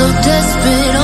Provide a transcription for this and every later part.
so desperate.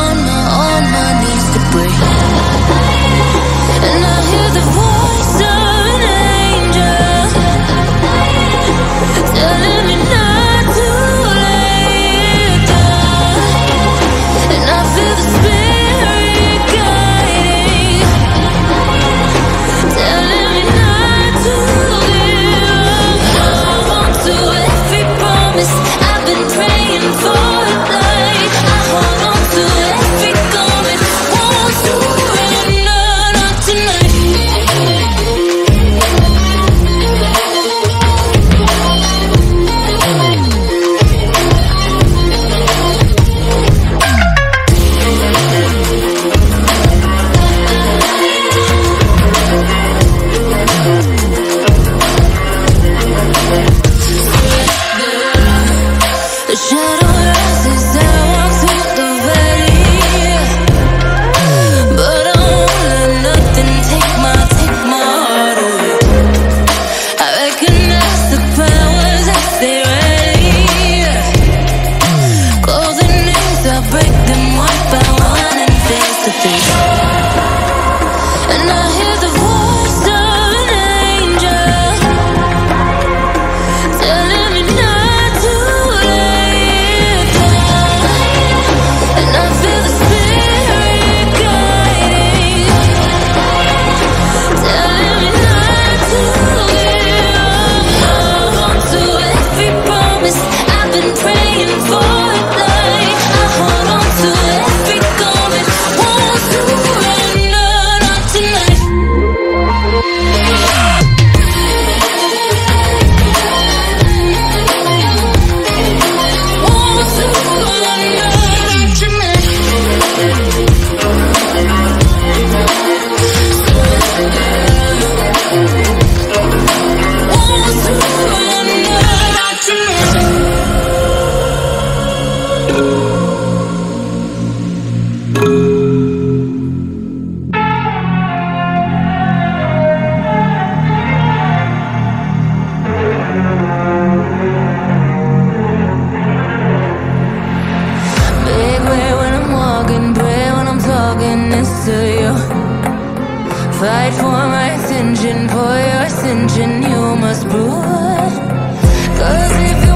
but more than face to face. fight for my engine, for your engine, you must brew it. Cause if you